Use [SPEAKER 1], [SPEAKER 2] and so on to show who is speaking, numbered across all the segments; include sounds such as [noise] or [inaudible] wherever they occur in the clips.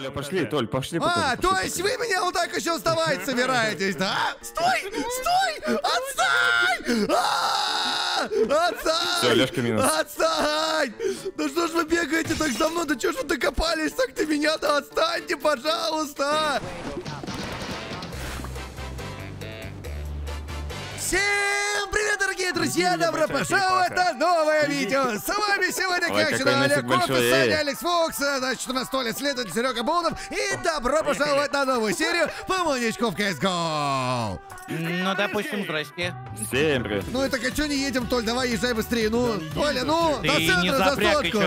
[SPEAKER 1] Толя, пошли, Толь, пошли.
[SPEAKER 2] А, то есть вы меня вот так еще вставать собираетесь, да? Стой! Стой! Отстань! А! Отстань!
[SPEAKER 1] Минус.
[SPEAKER 2] Отстань! Да что ж вы бегаете так за мной? Да чё ж вы докопались так до меня? Да отстаньте, пожалуйста! Всем привет, дорогие друзья! Добро пожаловать на новое видео! С вами сегодня,
[SPEAKER 1] Ой,
[SPEAKER 2] как всегда, Олег Кофе, Саня. Алекс Фокс, а, значит, у нас Толя следователь Серега Болдов, и добро пожаловать на новую серию по маньячку в CSGO!
[SPEAKER 3] Ну, допустим, здрасте.
[SPEAKER 1] Всем привет.
[SPEAKER 2] Ну и так а чё не едем, Толь, давай езжай быстрее, ну, Толя, ну, до
[SPEAKER 3] не
[SPEAKER 2] центра, за сотку!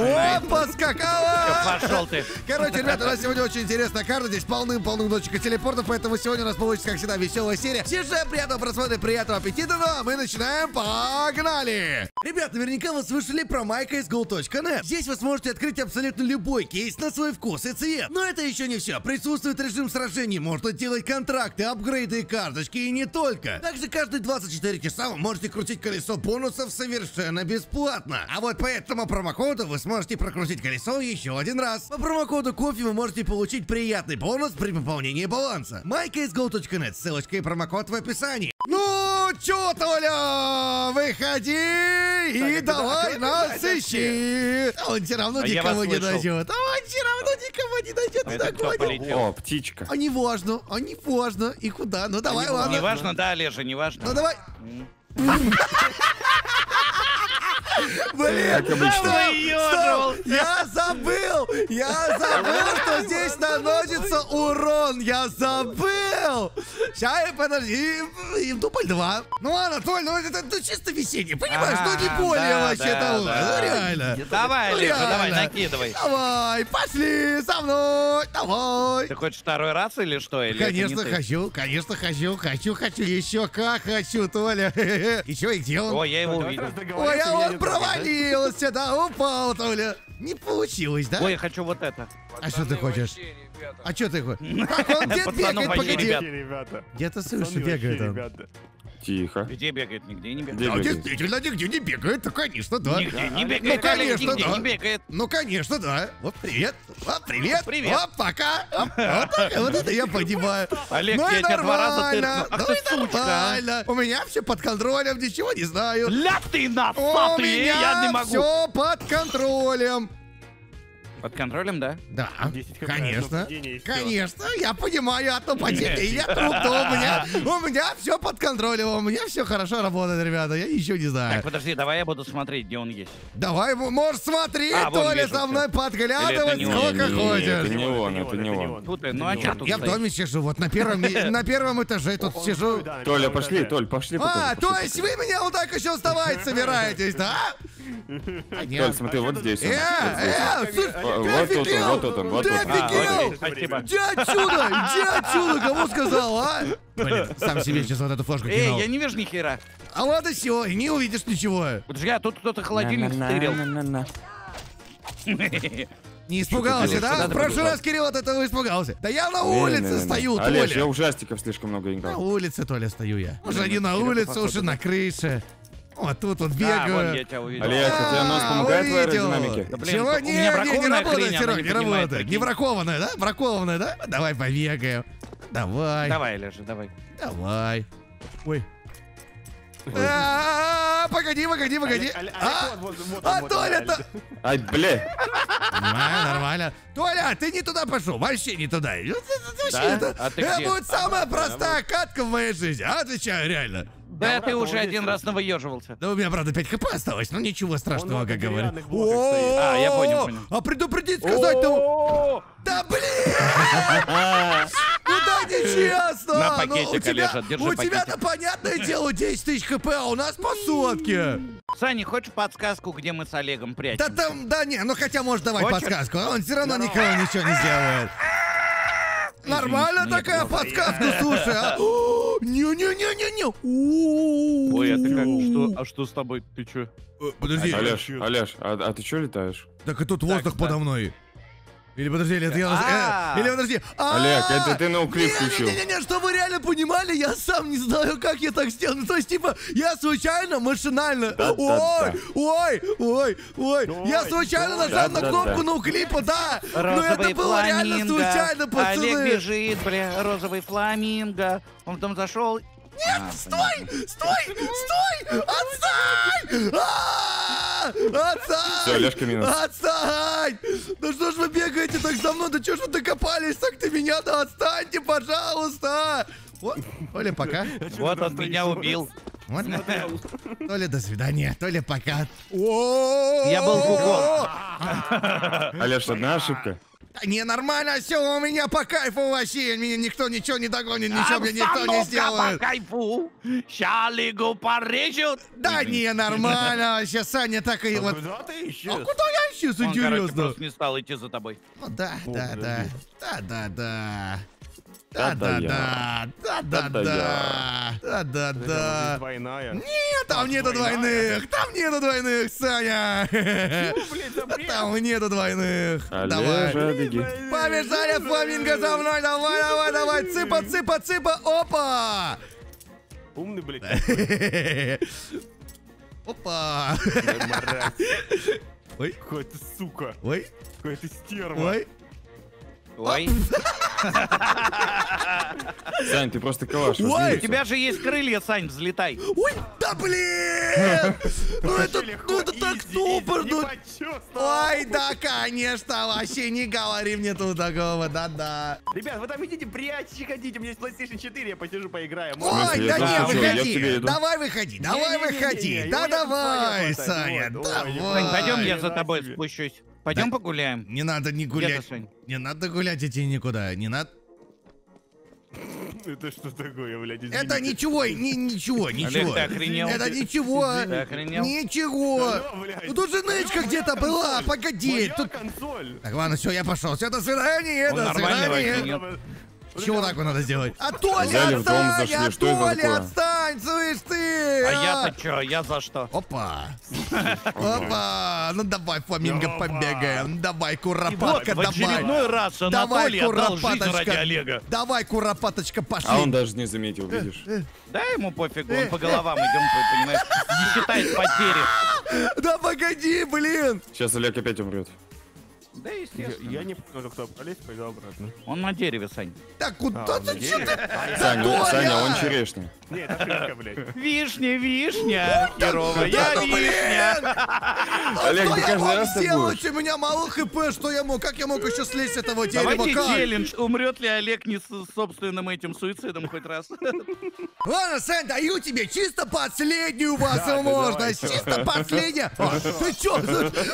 [SPEAKER 2] Опа, скакала!
[SPEAKER 3] Пошел ты.
[SPEAKER 2] Короче, ребята, у нас сегодня очень интересная карта. Здесь полным-полным дочек и телепортов, поэтому сегодня у нас получится, как всегда, веселая серия. Всем же приятного просмотра, приятного аппетита, ну а мы начинаем, погнали! Ребят, наверняка вы слышали про mycasego.net. Здесь вы сможете открыть абсолютно любой кейс на свой вкус и цвет. Но это еще не все. Присутствует режим сражений, можно делать контракты, апгрейды и карточки, и не только. Также каждые 24 часа вы можете крутить колесо бонусов совершенно бесплатно. А вот по этому промокоду вы сможете прокрутить колесо еще один раз. По промокоду кофе вы можете получить приятный бонус при пополнении баланса. mycasego.net, ссылочка и промокод в описании. Ну, чё, Толя, выходи и давай нас ищи. А Он все равно
[SPEAKER 3] А
[SPEAKER 2] никого не найдет. А он все равно никого не найдет.
[SPEAKER 3] А это
[SPEAKER 2] так
[SPEAKER 3] кто полетел?
[SPEAKER 1] О, птичка.
[SPEAKER 2] А не важно, а не важно. И куда? Ну давай, ладно.
[SPEAKER 3] Не важно, да, Олежа, не
[SPEAKER 2] Ну
[SPEAKER 3] важно.
[SPEAKER 2] давай. Блин, стоп, я забыл, я забыл, что здесь наносится урон, я забыл. Сейчас, подожди, и дубль два. Ну ладно, Толь, ну это, это чисто весеннее, понимаешь, ну не
[SPEAKER 3] А,
[SPEAKER 2] более вообще того, ну реально.
[SPEAKER 3] Давай,
[SPEAKER 2] Ну,
[SPEAKER 3] Олежа, давай, накидывай.
[SPEAKER 2] Давай, пошли со мной, давай.
[SPEAKER 3] Ты хочешь второй раз или что? Или
[SPEAKER 2] Конечно хочу, конечно хочу, хочу, хочу, еще как хочу, Толя. [laughs] Еще и где он?
[SPEAKER 3] О, я его увидел.
[SPEAKER 2] Ой, а он провалился, да, упал, Толя. Не получилось, да?
[SPEAKER 3] Ой, я хочу вот это.
[SPEAKER 2] а что ты хочешь? А что ты хочешь? Так, [laughs] он где бегает, погоди. Где-то слышу, бегает он.
[SPEAKER 1] Тихо.
[SPEAKER 3] Где бегает? Нигде не
[SPEAKER 1] Где
[SPEAKER 3] бегает.
[SPEAKER 2] Да,
[SPEAKER 1] бегает?
[SPEAKER 2] действительно, нигде не бегает, да, конечно, да.
[SPEAKER 3] Нигде не
[SPEAKER 2] Ну,
[SPEAKER 3] бегает, Олег,
[SPEAKER 2] конечно,
[SPEAKER 3] нигде
[SPEAKER 2] да.
[SPEAKER 3] не бегает.
[SPEAKER 2] Ну, конечно, да. Вот привет. Вот привет.
[SPEAKER 3] Привет.
[SPEAKER 2] Вот пока. Вот, это я понимаю.
[SPEAKER 3] Олег,
[SPEAKER 2] ну
[SPEAKER 3] я тебя два раза
[SPEAKER 2] нормально.
[SPEAKER 3] тыркнул. Ах
[SPEAKER 2] Ну и
[SPEAKER 3] а.
[SPEAKER 2] нормально. У меня все под контролем, ничего не знаю.
[SPEAKER 3] Ля ты
[SPEAKER 2] У
[SPEAKER 3] носатый, я не
[SPEAKER 2] меня
[SPEAKER 3] могу.
[SPEAKER 2] все под контролем.
[SPEAKER 3] Под контролем, да?
[SPEAKER 2] Да,
[SPEAKER 4] 10 хп,
[SPEAKER 2] конечно.
[SPEAKER 4] всё.
[SPEAKER 2] Конечно, я понимаю, одно [laughs] падение, я труп, но у меня, у меня все под контролем, у меня все хорошо работает, ребята, я ничего не
[SPEAKER 3] Так,
[SPEAKER 2] знаю.
[SPEAKER 3] подожди, давай я буду смотреть, где он есть.
[SPEAKER 2] Давай, можешь смотреть,
[SPEAKER 3] А,
[SPEAKER 2] Толя,
[SPEAKER 3] всё.
[SPEAKER 2] мной подглядывать, сколько хочешь.
[SPEAKER 1] это не он, это не он.
[SPEAKER 3] Тут, ну а что тут
[SPEAKER 2] Я в доме сижу, вот на первом, на первом этаже тут сижу.
[SPEAKER 1] Толя, пошли. Толь, пошли.
[SPEAKER 2] А, то есть вы меня вот так еще вставать собираетесь, да?
[SPEAKER 1] Покажем. Толь, смотри, вот здесь. он, вот тут он, вот тут он, вот тут он.
[SPEAKER 3] А, спасибо.
[SPEAKER 2] Иди отсюда! Иди отсюда! Кому сказал, а? Блин, сам себе сейчас вот эту флешку
[SPEAKER 3] Эй,
[SPEAKER 2] кинул.
[SPEAKER 3] я не вижу ни хера.
[SPEAKER 2] А вот и все, не увидишь ничего.
[SPEAKER 3] Подожди, а тут кто-то холодильник стырил.
[SPEAKER 2] Не испугался, да? В прошлый раз Кирилл от этого испугался. Да я на улице стою,
[SPEAKER 1] Олеж, я
[SPEAKER 2] Толя.
[SPEAKER 1] ужастиков слишком много
[SPEAKER 2] На
[SPEAKER 1] играл.
[SPEAKER 2] улице, Толя, стою я. Уже не на улице, уже на крыше. Вот тут вот
[SPEAKER 3] А, вон я
[SPEAKER 2] бегаю.
[SPEAKER 3] тебя увидел.
[SPEAKER 1] Олег, а тебе нос
[SPEAKER 2] А,
[SPEAKER 1] помогает в аэродинамике?
[SPEAKER 3] Да, блин,
[SPEAKER 2] Чего?
[SPEAKER 3] у
[SPEAKER 2] Не,
[SPEAKER 3] меня
[SPEAKER 2] не, не работает, Серег,
[SPEAKER 3] не
[SPEAKER 2] работает. Не бракованная, да? Бракованная, да? Давай побегаем. Давай.
[SPEAKER 3] Давай, Лежа, давай.
[SPEAKER 2] Давай. Ой. А, Погоди, погоди, погоди. А,
[SPEAKER 4] вот, вот, вот,
[SPEAKER 2] а
[SPEAKER 4] вот,
[SPEAKER 2] Толя-то...
[SPEAKER 1] Ай, бля.
[SPEAKER 2] Нормально, нормально. Толя, ты не туда пошел, вообще не туда. Это-
[SPEAKER 3] Да? А ты
[SPEAKER 2] это
[SPEAKER 3] где?
[SPEAKER 2] будет самая простая катка в моей жизни. Отвечаю, реально.
[SPEAKER 3] Да, ты уже один раз навыеживался.
[SPEAKER 2] Да у меня, правда, 5 хп осталось, но ничего страшного, как
[SPEAKER 4] стоит.
[SPEAKER 3] А, я понял, понял.
[SPEAKER 2] А предупредить сказать там... Да блин! Ну да нечестно!
[SPEAKER 3] На
[SPEAKER 2] Ну, тебя,
[SPEAKER 3] Олежа, держи
[SPEAKER 2] у тебя-то, понятное дело, 10 тысяч хп, а у нас по сотке.
[SPEAKER 3] Саня, хочешь подсказку, где мы с Олегом
[SPEAKER 2] Да
[SPEAKER 3] прячемся?
[SPEAKER 2] там, да не, ну хотя может давать подсказку, а он все равно никого ничего не сделает. Нормально
[SPEAKER 3] нет,
[SPEAKER 2] такая подсказка, слушай, а? Не-не-не-не-не.
[SPEAKER 3] Ой, а ты как? Что, а что с тобой? Ты чё?
[SPEAKER 2] Э, Подожди,
[SPEAKER 1] Олеж, Олеж, а, а ты что летаешь?
[SPEAKER 2] так и тут воздух подо мной. Или подожди, или это я...
[SPEAKER 3] А.
[SPEAKER 2] э, Или подожди. А,
[SPEAKER 1] Олег, это ты ноуклип включил.
[SPEAKER 2] Не-не-не, что вы реально понимали, я сам не знаю, как я так сделал. Ну, то есть, типа, я случайно, машинально... Ой, ой, ой, ой. Я случайно нажал на кнопку ноуклипа, да. Но Ну, это было реально случайно, пацаны.
[SPEAKER 3] Олег бежит, бля, розовый фламинго. Он потом зашел. Нет,
[SPEAKER 2] Стой! Стой! Стой! Отстань! А! Отстань!
[SPEAKER 1] Всё, Олежка минус.
[SPEAKER 2] Отстань! Да что ж вы бегаете так за мной? Да чё ж вы докопались так до меня? Да отстаньте, пожалуйста! Вот, Толя, пока. [laughs]
[SPEAKER 3] Вот он меня убил.
[SPEAKER 2] Вот. [laughs] Толя, до свидания. Толя, пока.
[SPEAKER 3] Я был Гугл.
[SPEAKER 1] Олеж, одна ошибка.
[SPEAKER 2] Да Не, нормально, все, у меня по кайфу вообще. Меня никто ничего не догонит, ничего мне никто не сделает.
[SPEAKER 3] по кайфу. Ща лигу порежут.
[SPEAKER 2] Да не, нормально. Сейчас Саня так и вот...
[SPEAKER 4] Куда ты
[SPEAKER 2] А
[SPEAKER 4] исчез?
[SPEAKER 2] куда я исчез,
[SPEAKER 3] Он, короче,
[SPEAKER 2] интересно?
[SPEAKER 3] просто не стал идти за тобой.
[SPEAKER 2] Ну да, да, да. Да, да, да. Да, да,
[SPEAKER 1] Да-да
[SPEAKER 2] да. Да, да,
[SPEAKER 1] Да-да
[SPEAKER 2] да. Да, да,
[SPEAKER 4] Это
[SPEAKER 2] да.
[SPEAKER 4] двойная.
[SPEAKER 2] Нет, там нету двойных. Там нету двойных, Саня. Там нету двойных. Давай. Побежали, фламинго за мной. Давай, давай, давай. Цыпа, цыпа, цыпа. Опа.
[SPEAKER 4] Умный, блядь. [laughs]
[SPEAKER 2] Опа. Ой,
[SPEAKER 4] Какой ты сука.
[SPEAKER 2] ой,
[SPEAKER 4] Какой ты стерва.
[SPEAKER 2] ой.
[SPEAKER 3] Ой,
[SPEAKER 1] Сань, ты просто калаш.
[SPEAKER 2] Ой,
[SPEAKER 3] у тебя же есть крылья, Сань, взлетай.
[SPEAKER 2] Ой, да блин! Ну это, ну это так тупо, ну... Ой, да, конечно, вообще не говори мне тут такого, да-да.
[SPEAKER 4] Ребят, вы там идите, прячьте, хотите, у меня есть PlayStation 4, я посижу, поиграю.
[SPEAKER 2] Ой, да не, выходи, давай выходи, давай выходи, да давай, Саня, давай.
[SPEAKER 3] Пойдем я за тобой спущусь. Пойдем
[SPEAKER 2] Да.
[SPEAKER 3] погуляем.
[SPEAKER 2] Не надо не гулять, не надо гулять идти никуда, не надо.
[SPEAKER 4] Это что такое, блядь,
[SPEAKER 2] Это
[SPEAKER 4] извините.
[SPEAKER 2] ничего, ни, ничего, ничего.
[SPEAKER 3] ты охренел?
[SPEAKER 2] Это ничего,
[SPEAKER 3] Ты охренел?
[SPEAKER 2] ничего.
[SPEAKER 4] Ну, блядь.
[SPEAKER 2] Ну тут же нычка
[SPEAKER 4] Моя
[SPEAKER 2] где-то была, погоди.
[SPEAKER 4] Моя
[SPEAKER 2] Тут...
[SPEAKER 4] консоль.
[SPEAKER 2] Так, ладно, все, я пошел. Все, до свидания,
[SPEAKER 3] Он
[SPEAKER 2] до свидания. Чего так надо сделать? А Толя,
[SPEAKER 1] Взяли в дом,
[SPEAKER 2] отстань,
[SPEAKER 1] зашли.
[SPEAKER 2] а
[SPEAKER 1] Что это
[SPEAKER 2] Толя,
[SPEAKER 1] такое?
[SPEAKER 2] отстань, слышь ты!
[SPEAKER 3] А я-то чё? Я за что?
[SPEAKER 2] Опа! [laughs] Опа! Ну давай, фламинго, побегаем. Давай, куропатка,
[SPEAKER 3] в очередной
[SPEAKER 2] давай.
[SPEAKER 3] раз
[SPEAKER 2] Давай,
[SPEAKER 3] Анатолий отдал жизнь ради
[SPEAKER 2] куропаточка.
[SPEAKER 3] Олега.
[SPEAKER 2] Давай, куропаточка, пошли.
[SPEAKER 1] А он даже не заметил, видишь?
[SPEAKER 3] Да ему пофигу, он по головам идем, понимаешь, не считает потери. [laughs]
[SPEAKER 2] Да погоди, блин!
[SPEAKER 1] Сейчас Олег опять умрет.
[SPEAKER 3] Да,
[SPEAKER 4] Я,
[SPEAKER 3] естественно.
[SPEAKER 4] я не понял, кто пролез, пойду обратно.
[SPEAKER 3] Он на дереве, Сань.
[SPEAKER 2] Так, куда
[SPEAKER 4] А,
[SPEAKER 2] ты, чё ты?
[SPEAKER 1] Саня, Саня, он черешня.
[SPEAKER 4] Нет, это шишка, блядь. [laughs]
[SPEAKER 3] Вишня, вишня, херовая
[SPEAKER 2] Да ну,
[SPEAKER 3] вишня.
[SPEAKER 2] блин! [laughs] А
[SPEAKER 1] Олег,
[SPEAKER 2] что
[SPEAKER 1] ты
[SPEAKER 2] я
[SPEAKER 1] каждый раз так
[SPEAKER 2] сделать?
[SPEAKER 1] будешь?
[SPEAKER 2] У меня мало хп, что я мог? Как я мог еще слезть с этого дерева?
[SPEAKER 3] Давайте
[SPEAKER 2] Как?
[SPEAKER 3] челлендж, умрет ли Олег не с собственным этим суицидом хоть раз. [laughs]
[SPEAKER 2] Ладно, Сань, даю тебе чисто последнюю возможность. чисто последняя. Ты чё?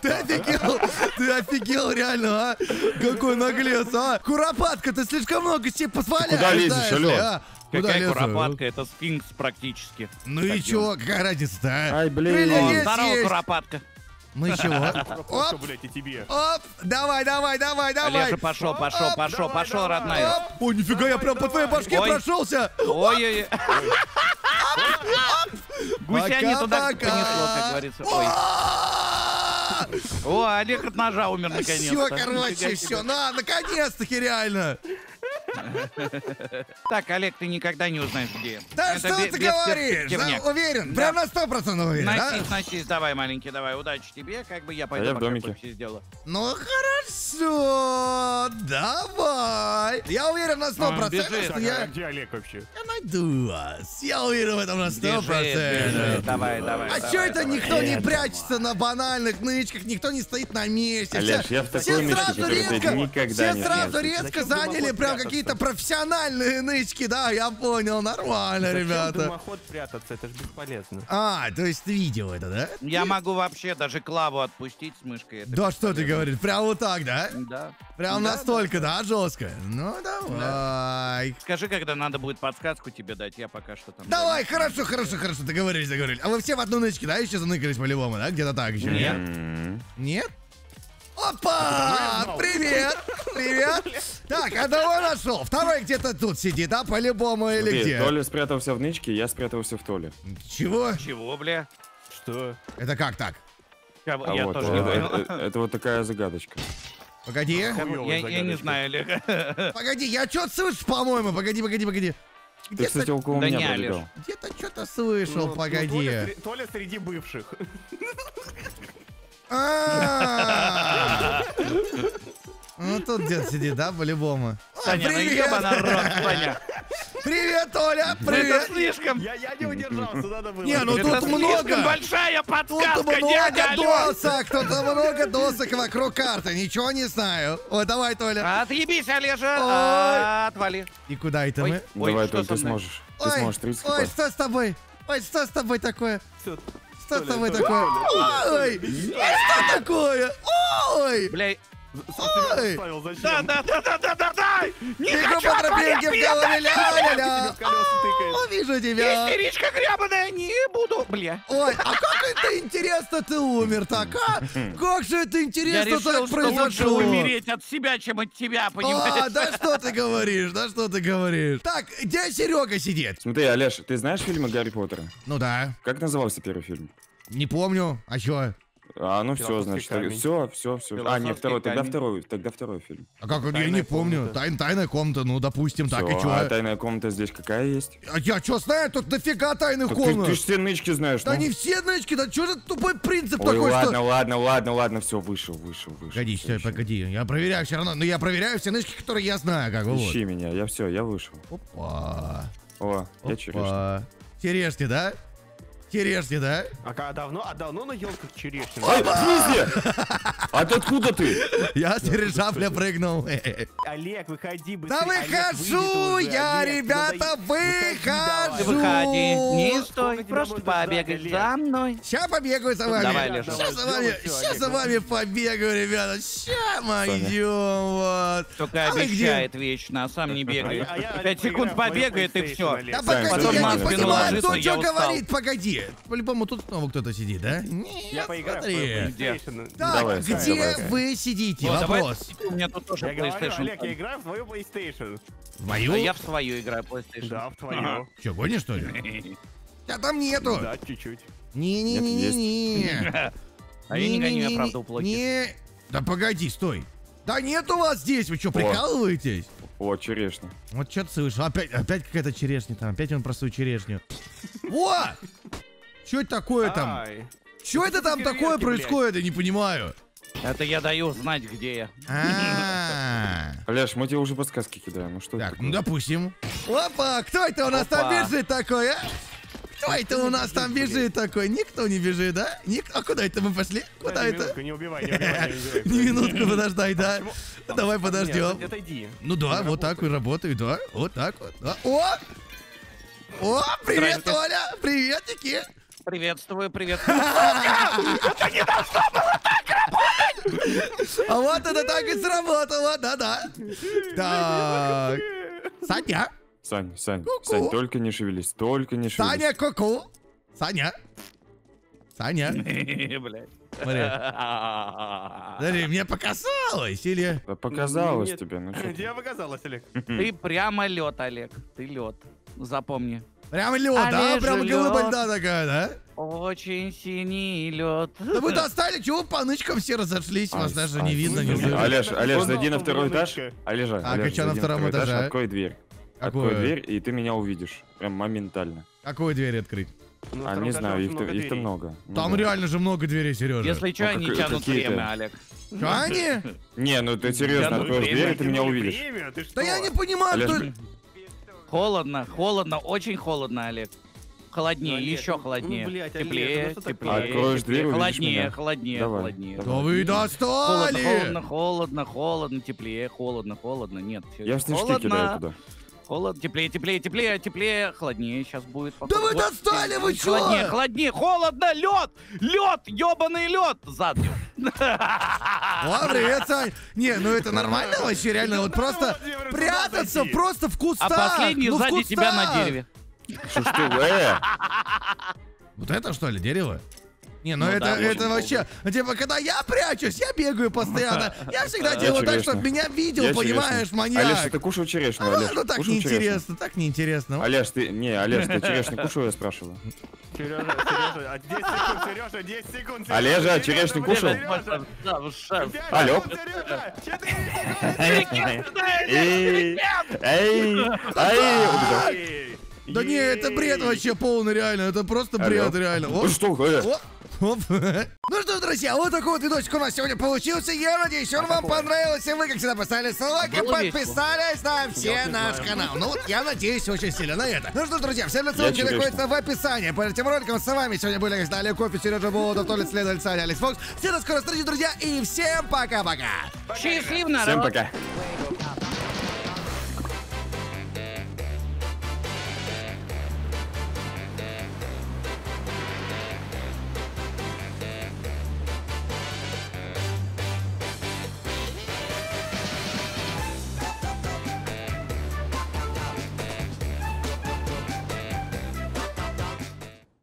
[SPEAKER 2] Ты офигел? Ты офигел реально, а? Какой наглец, а? Куропатка, ты слишком много себе позволяешь.
[SPEAKER 1] куда лезешь, алло?
[SPEAKER 2] а? Куда
[SPEAKER 3] Какая
[SPEAKER 2] лезу?
[SPEAKER 3] куропатка, это сфинкс практически.
[SPEAKER 2] Ну и чё, какая разница-то, а?
[SPEAKER 1] Ай, блин.
[SPEAKER 3] О,
[SPEAKER 2] есть,
[SPEAKER 3] Здорово,
[SPEAKER 2] есть.
[SPEAKER 3] куропатка.
[SPEAKER 2] Ну и чего? [laughs] Оп,
[SPEAKER 4] блядь, и тебе.
[SPEAKER 2] оп, давай, давай, давай, давай.
[SPEAKER 3] Олежа, пошел, пошел, пошел, пошел, родная.
[SPEAKER 2] Оп. Ой, нифига, я прям по твоей башке прошелся.
[SPEAKER 3] Ой-ой-ой. Гуся не туда понесло, как говорится. Ой. О, Олег от ножа умер наконец-то.
[SPEAKER 2] Все, короче, все, на, наконец-таки реально. [laughs]
[SPEAKER 3] Так, Олег, ты никогда не узнаешь, где я.
[SPEAKER 2] Да что ты говоришь? уверен, прям на сто процентов уверен?
[SPEAKER 3] Носись, носись, давай, маленький, давай, удачи тебе, как бы я пойду
[SPEAKER 1] в
[SPEAKER 3] пока
[SPEAKER 1] домике.
[SPEAKER 3] все сделаю.
[SPEAKER 2] Ну хорошо, давай. Я уверен на сто процентов, что
[SPEAKER 4] а
[SPEAKER 2] я,
[SPEAKER 4] где Олег вообще?
[SPEAKER 2] я найду вас. Я уверен в этом на сто процентов.
[SPEAKER 3] давай, давай.
[SPEAKER 2] А чё это никто не прячется на банальных нычках, никто не стоит на месте?
[SPEAKER 1] Олег,
[SPEAKER 2] Все-
[SPEAKER 1] я в такой
[SPEAKER 2] все
[SPEAKER 1] нычке,
[SPEAKER 2] сразу
[SPEAKER 1] никогда
[SPEAKER 2] все
[SPEAKER 1] не
[SPEAKER 2] сразу
[SPEAKER 1] снялся.
[SPEAKER 2] резко заняли прям
[SPEAKER 4] прятаться?
[SPEAKER 2] Какие-то профессиональные нычки, да, я понял, нормально,
[SPEAKER 4] Зачем
[SPEAKER 2] ребята.
[SPEAKER 4] дымоход прятаться? Это же бесполезно.
[SPEAKER 2] А, то есть ты видел это, да?
[SPEAKER 3] Я могу вообще даже клаву отпустить с мышкой. это
[SPEAKER 2] Да что ты говоришь, прям вот так, да?
[SPEAKER 3] Да.
[SPEAKER 2] Прям
[SPEAKER 3] Да,
[SPEAKER 2] настолько, да, жестко? Ну давай.
[SPEAKER 3] Скажи, когда надо будет подсказку тебе дать, я пока что там...
[SPEAKER 2] Давай, хорошо, хорошо, хорошо, договорились, договорились. А вы все в одну нычке, да, еще заныкались по-любому, да? Где-то так еще?
[SPEAKER 3] Нет.
[SPEAKER 2] Нет? Опа! Привет! Привет! Так, одного нашел. Второй где-то тут сидит, а по-любому или
[SPEAKER 1] Смотри,
[SPEAKER 2] где?
[SPEAKER 1] Толя спрятался в нычке, я спрятался в Толе.
[SPEAKER 2] Чего?
[SPEAKER 3] Чего, бля?
[SPEAKER 4] Что?
[SPEAKER 2] Это как так?
[SPEAKER 3] Кого-
[SPEAKER 1] А
[SPEAKER 3] Я
[SPEAKER 1] вот,
[SPEAKER 3] тоже
[SPEAKER 1] э,
[SPEAKER 3] не понял.
[SPEAKER 1] э, это вот такая загадочка.
[SPEAKER 2] Погоди.
[SPEAKER 4] Хуёвый
[SPEAKER 3] Я, я не знаю, Олег.
[SPEAKER 2] Погоди, я что-то слышу, по-моему. Погоди, погоди, погоди.
[SPEAKER 1] Ты, кстати, около
[SPEAKER 3] Да
[SPEAKER 1] меня пробегал.
[SPEAKER 2] где-то что-то слышал,
[SPEAKER 4] Ну, ну,
[SPEAKER 2] погоди.
[SPEAKER 4] Толя, сре- Толя среди бывших.
[SPEAKER 2] А. Ну тут где-то сидит, да, по-любому.
[SPEAKER 3] Саня, ну
[SPEAKER 2] Привет!
[SPEAKER 3] Саня.
[SPEAKER 2] Привет, Оля!
[SPEAKER 3] Это
[SPEAKER 2] Привет!
[SPEAKER 3] слишком.
[SPEAKER 4] Я, я не удержался, надо было.
[SPEAKER 2] Не, ну тут много.
[SPEAKER 3] большая
[SPEAKER 2] Тут
[SPEAKER 3] подсказка,
[SPEAKER 2] много
[SPEAKER 3] дядя Алёш.
[SPEAKER 2] досок, тут много досок вокруг карты, ничего не знаю. Ой, давай, Толя.
[SPEAKER 3] Отъебись, Олежа.
[SPEAKER 2] Ой.
[SPEAKER 3] А, Отвали.
[SPEAKER 2] И куда это мы?
[SPEAKER 1] Давай,
[SPEAKER 3] со
[SPEAKER 1] ты сможешь. Ты
[SPEAKER 2] Ой,
[SPEAKER 1] сможешь, 30
[SPEAKER 2] ой, что с тобой? Ой, что с тобой такое?
[SPEAKER 4] Всё,
[SPEAKER 2] Что с
[SPEAKER 4] Толя,
[SPEAKER 2] тобой
[SPEAKER 4] Толя,
[SPEAKER 2] такое? Ой, а что такое? Ой!
[SPEAKER 3] Бля, Да, да, да, да, да, да, да. Не
[SPEAKER 2] Бегу
[SPEAKER 3] хочу
[SPEAKER 2] по тропинке в голове, ля-ля-ля.
[SPEAKER 4] в колеса тыкает.
[SPEAKER 2] О, вижу тебя.
[SPEAKER 3] Истеричка гребаная, не буду. Бля.
[SPEAKER 2] Ой, а как это интересно ты умер так, а? [laughs] Как же это
[SPEAKER 3] Я
[SPEAKER 2] интересно так произошло?
[SPEAKER 3] умереть от себя, чем от тебя,
[SPEAKER 2] А,
[SPEAKER 3] понимаешь?
[SPEAKER 2] да что ты говоришь, да что ты говоришь? Так, где Серега сидит?
[SPEAKER 1] Смотри, Олеж, ты знаешь фильмы Гарри Поттера?
[SPEAKER 2] Ну да,
[SPEAKER 1] Как назывался первый фильм?
[SPEAKER 2] не помню, а чё?
[SPEAKER 1] А, ну все, значит,
[SPEAKER 4] камень.
[SPEAKER 1] все, все, все. А, нет, второй, тогда второй, тогда второй фильм.
[SPEAKER 2] А как, я
[SPEAKER 4] Тайная
[SPEAKER 2] не помню.
[SPEAKER 4] комната.
[SPEAKER 2] Тайн, тайная комната, ну допустим, так
[SPEAKER 1] Всё,
[SPEAKER 2] и чё?
[SPEAKER 1] А тайная комната здесь какая есть?
[SPEAKER 2] А я чё знаю, тут дофига тайных
[SPEAKER 1] Так ты,
[SPEAKER 2] комнат.
[SPEAKER 1] ты ж все нычки знаешь,
[SPEAKER 2] Да
[SPEAKER 1] ну.
[SPEAKER 2] не все нычки, да чё за тупой принцип
[SPEAKER 1] Ой,
[SPEAKER 2] такой,
[SPEAKER 1] ладно,
[SPEAKER 2] что...
[SPEAKER 1] ладно, ладно, ладно, все, вышел, вышел, вышел.
[SPEAKER 2] Погоди,
[SPEAKER 1] ищи.
[SPEAKER 2] погоди, я проверяю все равно, но я проверяю все нычки, которые я знаю, как бы вот.
[SPEAKER 1] Ищи меня, я все, я вышел.
[SPEAKER 2] Опа,
[SPEAKER 1] О, я черешня.
[SPEAKER 2] опа. Черешни, да? Черешни, да?
[SPEAKER 4] А давно, а давно на елках?
[SPEAKER 1] Ой, в смысле? А ты откуда ты?
[SPEAKER 2] Я с дирижабля прыгнул.
[SPEAKER 4] Олег, выходи быстрее.
[SPEAKER 2] Да выхожу я, ребята, выхожу.
[SPEAKER 3] Выходи, не стой, просто побегай за мной.
[SPEAKER 2] Сейчас побегаю за вами.
[SPEAKER 3] Давай, Леша.
[SPEAKER 2] Сейчас за вами, сейчас за вами побегаю, ребята. Сейчас мы идем, вот.
[SPEAKER 3] Только
[SPEAKER 2] А вы где?
[SPEAKER 3] обещает вечно, а сам не бегает.
[SPEAKER 4] А я- а
[SPEAKER 3] Пять секунд побегает и все.
[SPEAKER 2] Да погоди, я не понимаю, кто что говорит. Погоди. По-любому тут снова кто-то сидит, да? Нет,
[SPEAKER 4] Я поиграю
[SPEAKER 2] смотри.
[SPEAKER 3] Где?
[SPEAKER 2] Так,
[SPEAKER 1] Давай,
[SPEAKER 2] где
[SPEAKER 1] давай.
[SPEAKER 2] вы сидите?
[SPEAKER 3] Вот, давай,
[SPEAKER 2] Вопрос.
[SPEAKER 3] У меня тут тоже
[SPEAKER 4] Я говорю,
[SPEAKER 3] PlayStation.
[SPEAKER 4] Олег, я играю в твою PlayStation.
[SPEAKER 2] В мою?
[SPEAKER 3] А Я в свою играю PlayStation.
[SPEAKER 4] Да, в твою.
[SPEAKER 2] Че, гонишь, что ли? Тебя [laughs] там нету.
[SPEAKER 4] Да, чуть-чуть.
[SPEAKER 2] Не-не-не-не-не. [laughs]
[SPEAKER 3] А я не гоню, я правда у Плоки.
[SPEAKER 2] Не. Да погоди, стой. Да нет у вас здесь, вы что, прикалываетесь?
[SPEAKER 1] О, черешня.
[SPEAKER 2] Вот что-то слышу. Опять, опять какая-то черешня там. Опять он про свою черешню. Во! Что это такое там? Что это там такое происходит? Я не понимаю.
[SPEAKER 3] Это я даю знать, где я.
[SPEAKER 2] А. [laughs]
[SPEAKER 1] Олеж, мы тебе уже подсказки кидаем, ну что
[SPEAKER 2] Так, ну допустим. Опа, кто это у нас там бежит такой, а? Кто это у нас там бежит такой? Никто не бежит, да? Ник... А куда это мы пошли? Куда это?
[SPEAKER 4] минутку, Не убивай, не убивай, не [laughs]
[SPEAKER 2] минутку подождай, да? Давай
[SPEAKER 4] Нет,
[SPEAKER 2] подождем.
[SPEAKER 4] отойди.
[SPEAKER 2] Ну да, вот так и работаю, да. Вот так вот. О! О, привет. Оля! Приветики!
[SPEAKER 3] Приветствую, приветствую. [laughs]
[SPEAKER 2] А вот это так и сработало, да-да. Так. Саня,
[SPEAKER 1] Сань, Сань. Сань, только не шевелись, только не шевелись.
[SPEAKER 2] Саня, ку-ку. Саня. Саня. [laughs]
[SPEAKER 3] Блядь.
[SPEAKER 2] Смотри. [laughs] Смотри, мне показалось, или...
[SPEAKER 1] Да показалось тебе, ну.
[SPEAKER 4] Тебе показалось, Олег.
[SPEAKER 3] Ты прямо лед, Олег. Ты лед. Запомни.
[SPEAKER 2] Прям лед, да?
[SPEAKER 3] Олежа,
[SPEAKER 2] Прям глыба льда такая, да?
[SPEAKER 3] Очень синий лед.
[SPEAKER 2] Да вы достали, чего по нычкам все разошлись, вас
[SPEAKER 1] Ай,
[SPEAKER 2] даже
[SPEAKER 1] ай,
[SPEAKER 2] не видно, не.
[SPEAKER 1] Олеж, Олеж, зайди на второй
[SPEAKER 4] что
[SPEAKER 1] этаж. Олежа,
[SPEAKER 2] Так,
[SPEAKER 1] Олеж,
[SPEAKER 2] а чё на втором
[SPEAKER 1] второй этаж,
[SPEAKER 2] этаже?
[SPEAKER 1] Открой дверь.
[SPEAKER 2] Какую?
[SPEAKER 1] Открой дверь, и ты меня увидишь. Прям моментально.
[SPEAKER 2] Какую дверь открыть?
[SPEAKER 4] Ну,
[SPEAKER 1] А, не
[SPEAKER 4] этаже
[SPEAKER 1] знаю, их-то
[SPEAKER 4] много дверей.
[SPEAKER 1] много. Ну
[SPEAKER 2] Там
[SPEAKER 1] да.
[SPEAKER 2] реально же много дверей, Сережа.
[SPEAKER 3] Если что,
[SPEAKER 1] Ну,
[SPEAKER 3] они
[SPEAKER 1] как-
[SPEAKER 3] тянут время, Олег.
[SPEAKER 2] Что они?
[SPEAKER 1] Не, ну ты серьезно откроешь дверь, и ты меня увидишь.
[SPEAKER 4] что?
[SPEAKER 2] Да я не понимаю, кто...
[SPEAKER 3] Холодно, холодно, очень холодно, Олег. Холоднее,
[SPEAKER 4] Ну, Олег,
[SPEAKER 3] еще
[SPEAKER 4] ну,
[SPEAKER 3] холоднее.
[SPEAKER 4] ну, блядь, Олег,
[SPEAKER 3] теплее,
[SPEAKER 4] ну что
[SPEAKER 3] теплее.
[SPEAKER 1] Откроешь
[SPEAKER 3] теплее.
[SPEAKER 1] дверь,
[SPEAKER 3] холоднее,
[SPEAKER 1] меня.
[SPEAKER 3] холоднее,
[SPEAKER 1] Давай,
[SPEAKER 3] холоднее.
[SPEAKER 2] Да вы
[SPEAKER 3] Холодно,
[SPEAKER 2] достали!
[SPEAKER 3] холодно, холодно, холодно, теплее, холодно, холодно. Нет,
[SPEAKER 1] Я снежки
[SPEAKER 3] холодно,
[SPEAKER 1] кидаю туда.
[SPEAKER 3] Холодно, теплее, теплее, теплее, теплее, холоднее сейчас будет.
[SPEAKER 2] Да вы
[SPEAKER 3] Вот,
[SPEAKER 2] достали, вы чё?
[SPEAKER 3] Холоднее, холоднее, холодно, лед, лед, ебаный лед, заднюю. [laughs]
[SPEAKER 2] О, привет, Сань. Не, ну это нормально вообще, реально, вот просто прятаться просто в
[SPEAKER 3] А
[SPEAKER 2] кустах.
[SPEAKER 3] последний
[SPEAKER 2] ну,
[SPEAKER 3] сзади тебя на дереве.
[SPEAKER 1] Что ж ты, э,
[SPEAKER 2] Вот это что ли, дерево? Не, ну,
[SPEAKER 3] Ну
[SPEAKER 2] это,
[SPEAKER 3] да,
[SPEAKER 2] это вообще, типа, когда я прячусь, я бегаю постоянно, [laughs] я всегда делаю так, чтобы меня видел,
[SPEAKER 1] Я
[SPEAKER 2] понимаешь,
[SPEAKER 1] черешню. Олеж,
[SPEAKER 2] маньяк.
[SPEAKER 1] ты кушал черешню,
[SPEAKER 2] А,
[SPEAKER 1] Олеж?
[SPEAKER 2] ну так неинтересно, так неинтересно.
[SPEAKER 1] Олеж, ты... Не, Олеж, ты [laughs] черешню кушал, я спрашиваю?
[SPEAKER 4] Сережа, Сережа, а 10 секунд, Сережа, 10 секунд. Сережа,
[SPEAKER 1] Олежа, черешню кушал? Алло. Эй, эй, эй.
[SPEAKER 2] Да не, это бред вообще полный, реально, это просто бред, реально.
[SPEAKER 1] Ну
[SPEAKER 2] Вот.
[SPEAKER 1] что,
[SPEAKER 2] оп. [laughs] Ну что ж, друзья, вот такой вот видосик у нас сегодня получился. Я надеюсь, он вам понравился. Вы, как всегда, поставили лайк и подписались на все наш канал. Ну вот, я надеюсь очень сильно на это. Ну что ж, друзья, все ссылки находятся в описании. Под этим роликом с вами сегодня были, как Олег Кофе, Сережа Болотов, Толик Следователь, Саня, Алекс Фокс. Всем до скорой встречи, друзья, и всем пока-пока.
[SPEAKER 3] Счастливо, народ.
[SPEAKER 1] Всем пока.